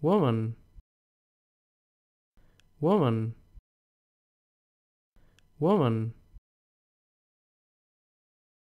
woman. Woman. Woman.